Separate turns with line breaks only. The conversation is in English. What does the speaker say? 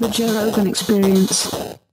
The Joe Rogan Experience.